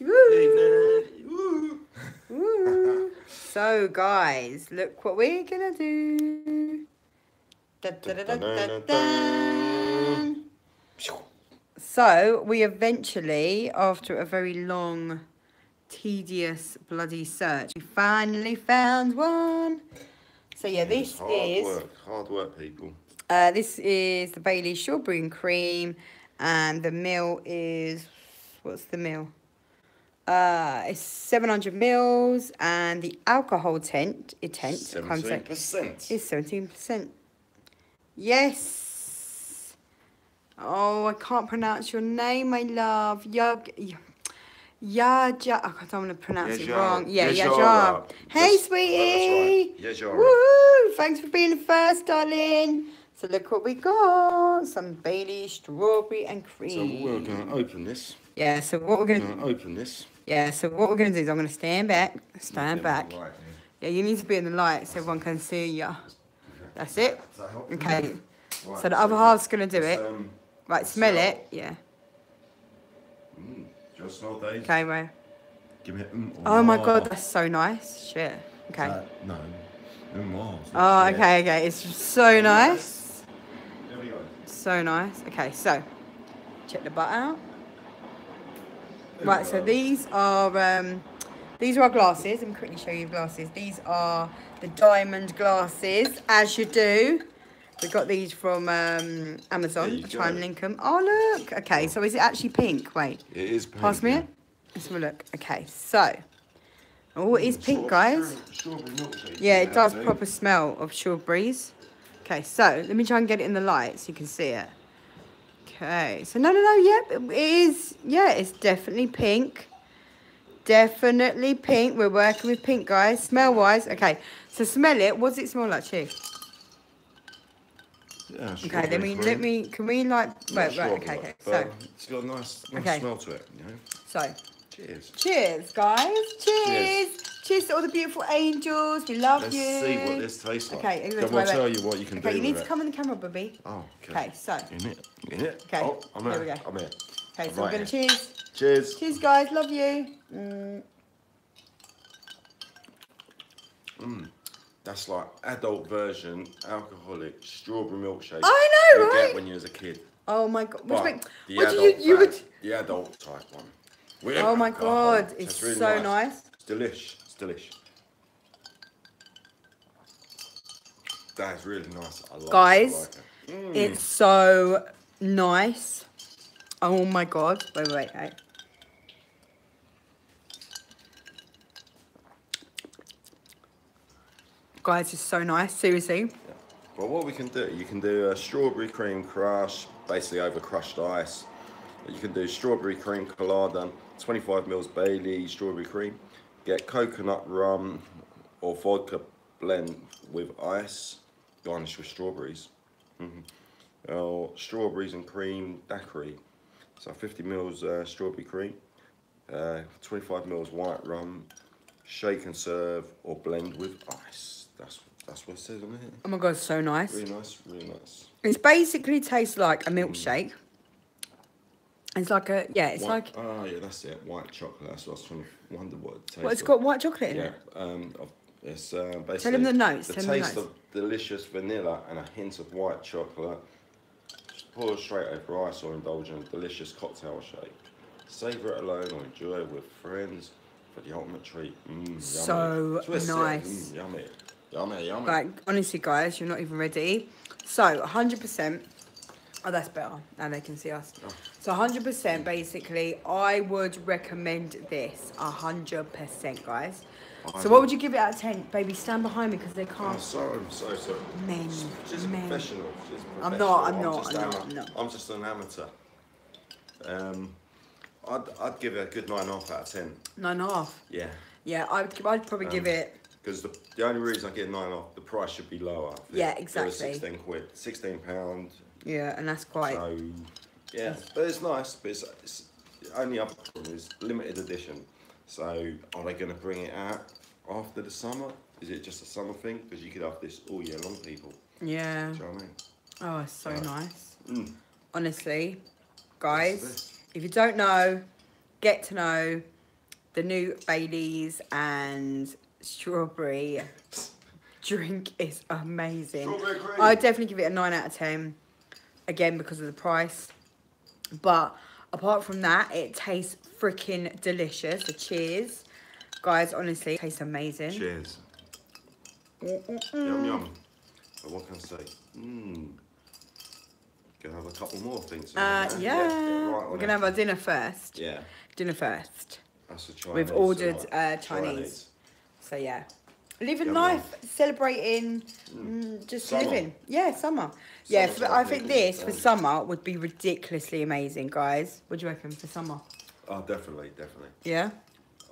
Woo! Woo. Woo. so, guys, look what we're gonna do. Da, da, da. So, we eventually, after a very long, tedious, bloody search, we finally found one. So, yeah, this hard is work, hard work, people. uh, this is the Bailey strawberry and cream, and the meal is what's the meal? Uh, it's seven hundred mils, and the alcohol tent it tent comes Seventeen at percent. is seventeen percent. Yes. Oh, I can't pronounce your name, my love. Yug. Yaja. I don't want to pronounce it wrong. Yeah. Yajar. Hey, sweetie. that's right. Yajara. Woo! Thanks for being the first, darling. So look what we got. Some Bailey strawberry and cream. So we're going to open this. Yeah, so what we're We're going to open this. Yeah, so what we're gonna do is I'm gonna stand back, stand back. Right, Yeah, you need to be in the light so everyone can see you. That's it. That? Okay. Right, So the other half's gonna do let's, it. Um, Right, smell smell. it. Yeah. mm, do you smell, Dave? Okay, right. Give me mm, Oh my god, that's so nice. Shit. Okay. Uh, no. Mm, it's Oh, okay, okay. It's so nice. There we go. So nice. Okay, so check the butt out. Right, so these are um, these are our glasses. Let me quickly show you the glasses. These are the diamond glasses, as you do. We got these from um, Amazon. I'll try and link them. Oh look. Okay, so is it actually pink? Wait, It is pink. pass me yeah. it. Let's have a look. Okay, so oh, it is pink, guys. Yeah, it does proper smell of strawberries. Okay, so let me try and get it in the light so you can see it. Okay, so no, no, no, yep, it is. Yeah, it's definitely pink. Definitely pink. We're working with pink, guys. Smell wise. Okay, so smell it. What does it smell like, Chief? Yeah, Okay, let me, cream. let me, can we like, wait, right, okay, okay. So, it's got a nice, nice Okay. smell to it. You know. so, Cheers. cheers, guys. Cheers. Cheers. Cheers to all the beautiful angels. We love Let's you. see what this tastes like. Okay, on, wait, tell you what you can Okay, do you need to it. come in the camera, Bobby. Oh, Okay, so, In it. In it. Okay, Oh, I'm here here. we go. I'm here. okay, so Right we're gonna cheers. Cheers. Cheers, guys. Love you. Mm. That's like adult version alcoholic strawberry milkshake. I know, you right? get when you was a kid. Oh my god. Which But the what adult you, you type- would? the adult type one. With Oh my god, it's really so nice. It's delish. Delish. That is really nice. Like Guys, it. Like it. Mm. It's so nice. Oh my god. Wait, wait, wait. Guys, it's so nice. Seriously. Well, what we can do, you can do a strawberry cream crush, basically over crushed ice. You can do strawberry cream colada, 25 mils Bailey strawberry cream. Get coconut rum or vodka blend with ice, garnished with strawberries. Mhm. Or strawberries and cream daiquiri. So 50 mils uh, strawberry cream, uh, 25 mils white rum, shake and serve or blend with ice. That's that's what it says on it. Oh my god, it's so nice. Really nice, really nice. It's basically tastes like a milkshake. It's like a yeah, it's White- like Oh yeah, that's it. White chocolate. That's what I was trying to wonder what it tastes well, it's got white chocolate in Yeah, it. um, it's uh, basically. Tell him the notes, The tell him the taste notes. of delicious vanilla and a hint of white chocolate. Just pour straight over ice or indulge in a delicious cocktail shake. Savor it alone or enjoy it with friends for the ultimate treat. Mm. So said. nice. Mm, yummy, yummy, yummy. Like honestly, guys, you're not even ready. So 100%. Oh, that's better. Now they can see us. Oh. So 100%. Basically, I would recommend this 100%, guys. So what would you give it out of 10? Baby, stand behind me because they I'm can't. sorry, I'm so sorry. Men, She's a men. professional. She's a I'm not, I'm professional. not, I'm not, I'm not. I'm just an amateur. Um, I'd, I'd give it a good nine and a half out of ten. Nine and a half. Yeah, Yeah, I'd, I'd probably give Um, it. because the, the only reason I get a nine and a half, the price should be lower. Yeah, it- if it was exactly. Sixteen quid, sixteen pound. Yeah, and that's quite. So yeah, but it's nice. But it's, it's the only other problem is limited edition. So are they going to bring it out after the summer? Is it just a summer thing? Because you could have this all year long, people. Yeah. Do you know what I mean? Oh, it's so Right. nice. Mm. Honestly, guys, if you don't know, get to know. the new Bailey's and strawberry drink is amazing. Strawberry cream. I'd definitely give it a 9 out of 10. Again, because of the price. But apart from that, it tastes freaking delicious. So cheers. Guys, honestly, it tastes amazing. Cheers. Mm-mm-mm. Yum yum. But what can I say? Mmm. Gonna have a couple more things. Uh, Get yeah. right We're gonna have our dinner first. Yeah. Dinner first. That's a Chinese. We've ordered, so, uh, Chinese. So yeah, living life, celebrating, mm, just Summer. living. Yeah, summer. Yeah, for, I think this for summer would be ridiculously amazing, guys. What do you reckon for summer? Oh, definitely, definitely. Yeah.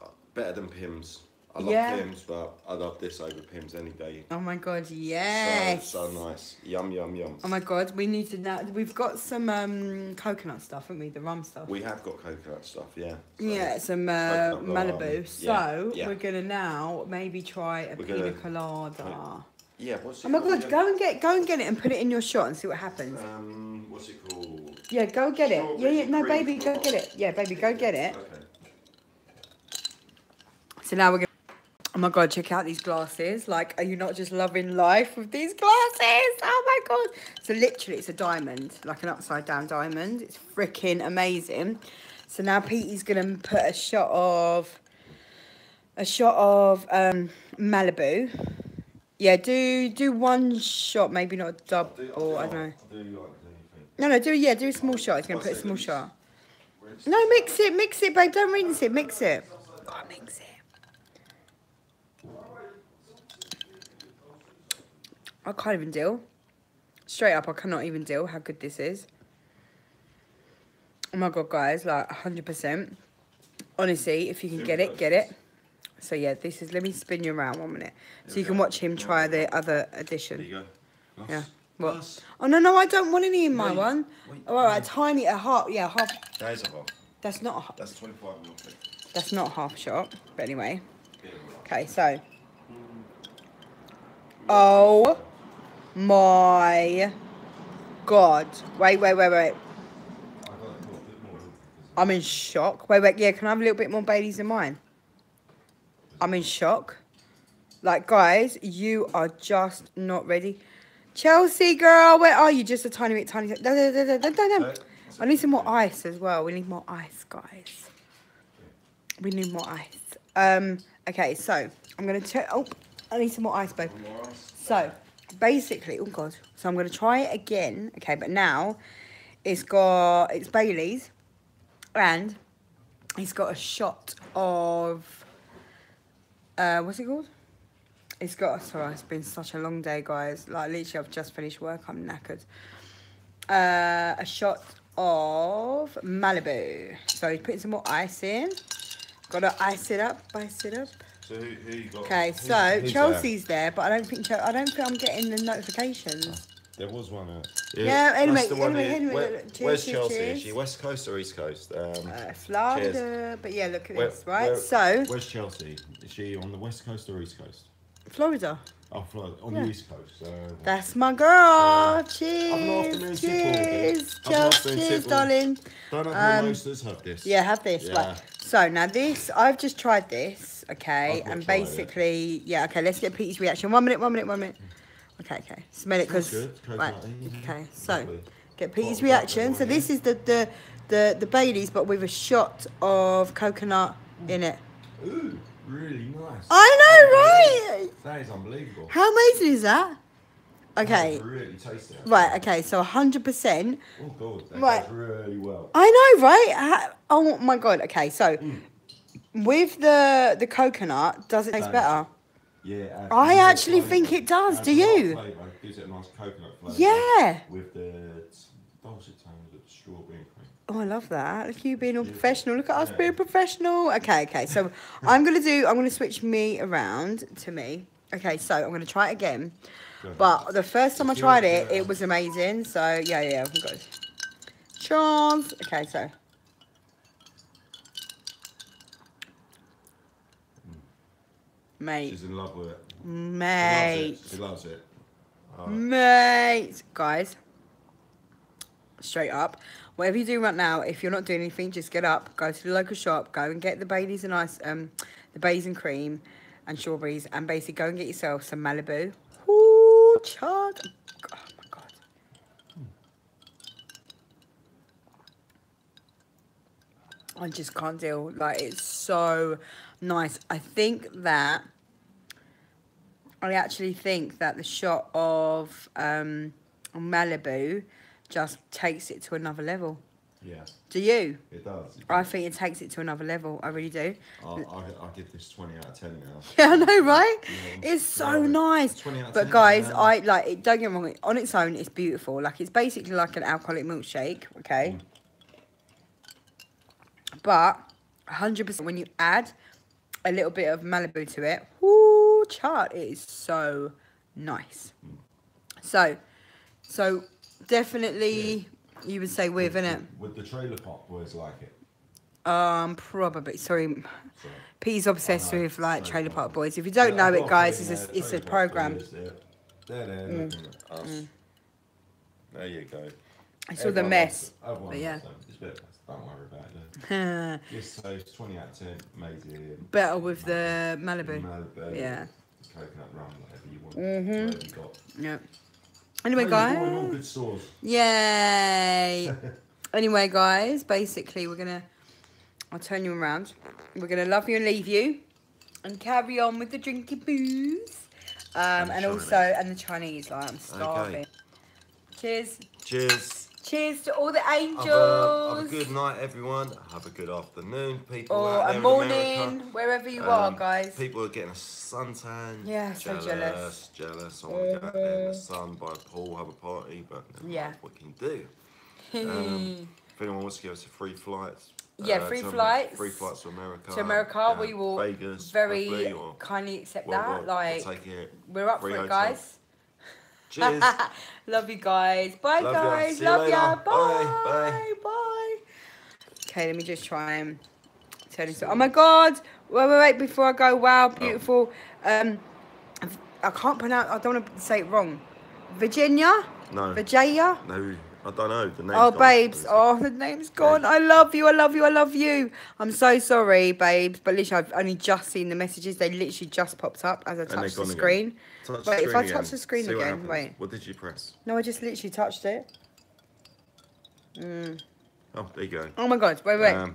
Uh, better than Pimm's. I love Yeah. Pimm's, but I love this over Pimm's any day. Oh my god, yes. So, so nice. Yum, yum, yum. Oh my god, we need to now. We've got some um, coconut stuff, haven't we? The rum stuff. We have got coconut stuff, yeah. So yeah, some uh, Malibu. yeah, So yeah. we're gonna now maybe try a We're pina gonna- colada. Yeah, what's it Oh my called god, go and get go and get it and put it in your shot and see what happens. Um, what's it called? Yeah, go get it. Yeah, yeah, no, cream baby, go get it. Yeah, baby, go get it. Okay. So now we're gonna. Oh my god, check out these glasses. Like, are you not just loving life with these glasses? Oh my god. So literally, it's a diamond, like an upside down diamond. It's freaking amazing. So now Petey's gonna put a shot of. A shot of um, Malibu. Yeah, do do one shot, maybe not a double. Do- I don't know. I'll do like. No, no, do yeah, do a small shot. He's gonna put a small shot. No, mix it, mix it, babe. Don't rinse it, mix it. Oh, mix it. I can't even deal. Straight up, I cannot even deal how good this is. Oh my god, guys, like 100%. Honestly, if you can get it, get it. So yeah, this is, let me spin you around one minute. So you can watch him try the other There edition. you go. Nice. Yeah. What? Nice. Oh, no, no, I don't want any in my Wait, one. wait, Oh, all right, a tiny, a half, yeah, half. That is a hot. That's not a, ha- That's 25 mil. that's not a half shot. But anyway, okay, so. Oh my god! Wait, wait, wait, wait. I got a little bit more. I'm in shock. Wait, wait, yeah, can I have a little bit more Baileys in mine? I'm in shock. Like, guys, you are just not ready. Chelsea girl, where are you? Just a tiny bit, tiny. No, no, no. I need some more ice as well. We need more ice, guys. We need more ice. Um. Okay, so I'm gonna check. Oh, I need some more ice, babe. So basically, oh god. So I'm gonna try it again. Okay, but now it's got it's Bailey's, and it's got a shot of uh what's it called? It's got sorry, it's been such a long day, guys. Like literally, I've just finished work. I'm knackered. Uh, a shot of Malibu. So he's putting some more ice in. Gotta ice it up, ice it up. So who, who you got? Okay, so who's Chelsea's there, but I don't think I don't think I'm getting the notifications. There was one out. Yeah, anyway, that's the one anyway, here. anyway, Where- cheers, where's cheers, Chelsea? cheers. Is she West Coast or East Coast? Um, Uh, Florida, but yeah, look at Where- this, right? where- so Where's Chelsea? Is she on the west coast or east coast? Florida, Oh, Florida. On Yeah. the east coast. Uh, that's my girl. Have an cheers, sip, all cheers, good. Have an Chelsea, afternoon cheers, darling. don't know um, mimosas have this. Yeah, have this. Yeah. Right. So now this, I've just tried this, okay, and to try it. basically, yeah, okay. Let's get Pete's reaction. One minute, one minute, one minute. Okay, okay. Smell it, cause right. Okay, so Lovely. get Pete's Bottom reaction. So this is the the the the Baileys, but with a shot of coconut mm. in it. Ooh, really nice. I know, right? That is unbelievable. How amazing is that? Okay. really tasty. Right. Okay. So hundred percent. Oh god, that Right. really well. I know, right? Oh my god. Okay. So mm. with the the coconut, does it taste better? Yeah. adds I actually think it does, do you? flavour, Gives it a nice coconut flavour. Yeah. With the dulcet tones of strawberry and cream. Oh, I love that. Look you being all professional. Look at us Yeah. being professional. Okay, okay. So I'm gonna do. I'm gonna switch me around to me. Okay, so I'm gonna try it again. Good. But the first time I tried it, it was amazing. So yeah, yeah, it. Chance. Okay, so. Mate, She's in love with it. She mate, loves it. She loves it. Mate, guys. straight up. Whatever you do right now, if you're not doing anything, just get up, go to the local shop, go and get the Baileys and ice, um, the Baileys and cream and strawberries, and basically go and get yourself some Malibu. Ooh, child. Oh my god. I just can't deal. Like it's so nice. I think that I actually think that the shot of um, Malibu just takes it to another level. Yes, Do you? it does. It I think it takes it to another level. I really do. I'll, I'll, I'll give this 20 out of 10 now. Yeah, I know, right? Yeah. It's so Yeah. nice. 20 out of But 10, guys. I like it. Don't get me wrong. On its own, it's beautiful. Like it's basically like an alcoholic milkshake. Okay. But 100% when you add a little bit of Malibu to it, whoo, chart, is so nice. So, so definitely you would say with, innit? Would the trailer park boys like it? Um, probably. Sorry, So, Pete's obsessed with like so Trailer. Park Boys. If you don't Yeah, know it, guys, it's a it's a program. Boys, They're, they're there Mm. There you go. It's all the Everyone mess. it. Everyone but yeah. Loves them. It's better. Don't worry about it. Yes, so it's 20 out of 10. Amazing. Better with the Malibu. Malibu. Yeah. Coconut rum, whatever you want. Mhm. Whatever you got. Yeah. Anyway, you? All guys. good stores. Yay. anyway, guys. Basically, we're gonna. I'll turn you around. We're gonna love you and leave you, and carry on with the drinky booze. Um, And and also, and the Chinese. Like, I'm starving. Cheers. Cheers. Cheers to all the Have angels. a, have a good night, everyone. Have a good afternoon, people. or a morning, America. wherever you are, Um, guys. People are getting a suntan. Yeah, so jealous. Jealous. I want to go out there in the sun by the pool, have a party, but Yeah. what can you do? Um, if anyone wants to give us a free flights. Yeah, uh, free flights. Free flights to America. to America, uh, we will Vegas, very kindly accept that. Like, We'll take it. we're up for it, guys. Cheers. Love you guys. Bye, Love guys. Love ya. later. Bye. Bye. Bye. Okay, let me just try and turn this. Oh my God! Wait, wait, wait! Before I go, wow, beautiful. Um, I can't pronounce. I don't want to say it wrong. Virginia. No. Virginia. No, I don't know. The name's Oh, gone. babes. Oh, the name's gone. I love you. I love you. I love you. I'm so sorry, babes. But literally, I've only just seen the messages. They literally just popped up as I touched the screen. Touch Wait, the if I touch the screen again, happens. wait. What did you press? No, I just literally touched it. Oh, there you go. Oh my God. Wait, wait. Um,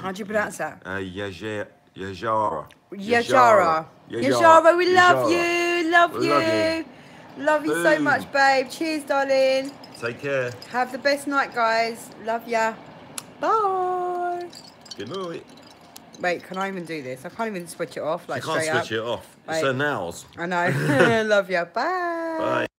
How do you pronounce that? uh, Yaja- Yajara. Yajara. Yajara, we love you. Love We you. love Love you so much, babe. Cheers, darling. Take care. Have the best night, guys. Love ya. Bye. Good night. Wait, can I even do this? I can't even switch it off like you can't switch up. it off. Wait. It's her nails. I know. Love ya. Bye. Bye.